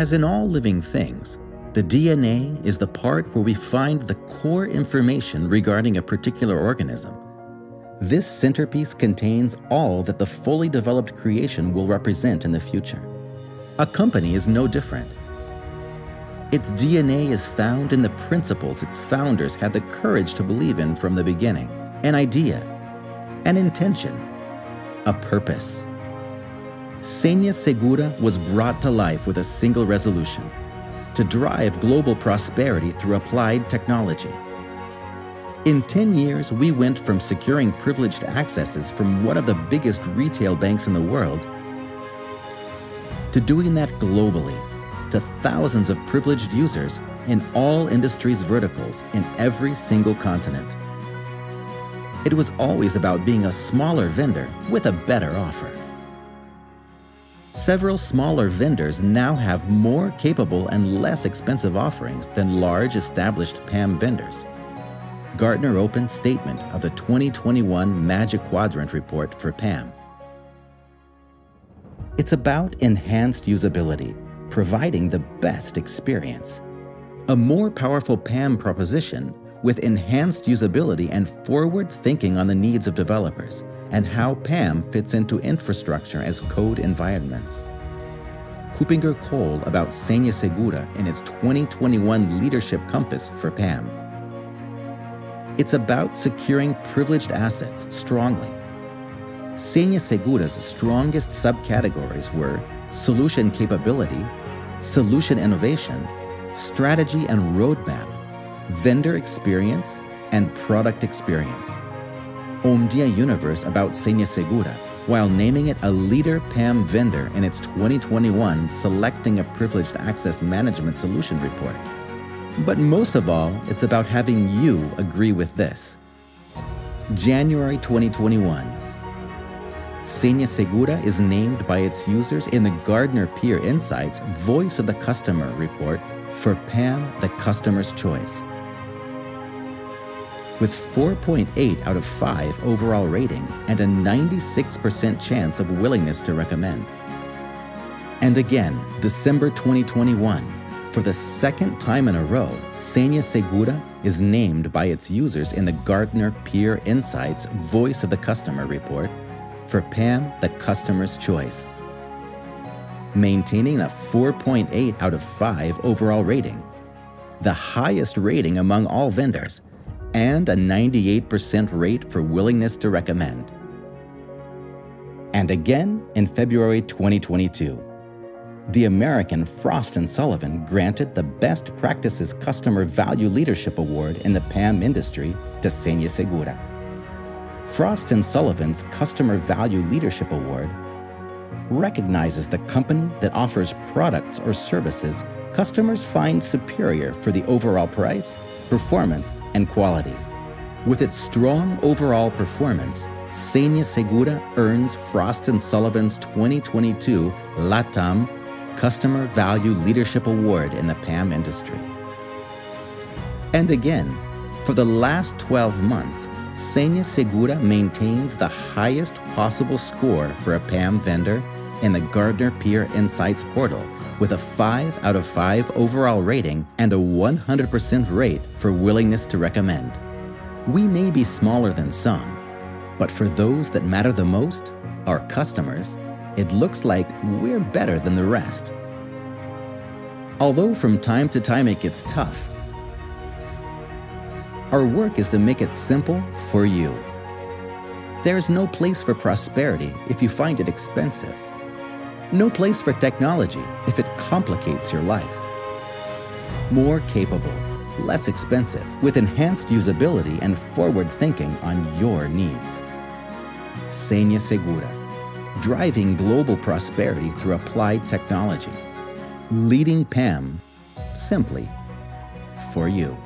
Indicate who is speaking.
Speaker 1: As in all living things, the DNA is the part where we find the core information regarding a particular organism. This centerpiece contains all that the fully developed creation will represent in the future. A company is no different. Its DNA is found in the principles its founders had the courage to believe in from the beginning an idea, an intention, a purpose. Senha Segura was brought to life with a single resolution to drive global prosperity through applied technology. In 10 years, we went from securing privileged accesses from one of the biggest retail banks in the world to doing that globally to thousands of privileged users in all industries verticals in every single continent. It was always about being a smaller vendor with a better offer. Several smaller vendors now have more capable and less expensive offerings than large established PAM vendors. Gartner opened statement of the 2021 Magic Quadrant report for PAM. It's about enhanced usability, providing the best experience. A more powerful PAM proposition with enhanced usability and forward thinking on the needs of developers and how PAM fits into infrastructure as code environments. KuppingerCole about Senha Segura in its 2021 Leadership Compass for PAM. It's about securing privileged assets strongly. Senha Segura's strongest subcategories were solution capability, solution innovation, strategy and roadmap, vendor experience, and product experience. Omdia Universe about Senha Segura, while naming it a leader PAM vendor in its 2021 Selecting a Privileged Access Management Solution report. But most of all, it's about having you agree with this. January 2021. Senha Segura is named by its users in the Gartner Peer Insights Voice of the Customer report for PAM the Customer's Choice. With 4.8 out of 5 overall rating and a 96% chance of willingness to recommend. And again, December 2021, for the second time in a row, Senha Segura is named by its users in the Gartner Peer Insights Voice of the Customer report for PAM the customer's choice. Maintaining a 4.8 out of 5 overall rating, the highest rating among all vendors, and a 98% rate for willingness to recommend. And again in February 2022, the American Frost & Sullivan granted the Best Practices Customer Value Leadership Award in the PAM industry to Senha Segura. Frost & Sullivan's Customer Value Leadership Award recognizes the company that offers products or services customers find superior for the overall price, performance, and quality. With its strong overall performance, Senha Segura earns Frost & Sullivan's 2022 LATAM Customer Value Leadership Award in the PAM industry. And again, for the last 12 months, Senha Segura maintains the highest possible score for a PAM vendor in the Gartner Peer Insights portal with a 5 out of 5 overall rating and a 100% rate for willingness to recommend. We may be smaller than some, but for those that matter the most, our customers, it looks like we're better than the rest. Although from time to time it gets tough, our work is to make it simple for you. There's no place for prosperity if you find it expensive. No place for technology if it complicates your life. More capable, less expensive, with enhanced usability and forward thinking on your needs. Senha Segura, driving global prosperity through applied technology. Leading PAM, simply for you.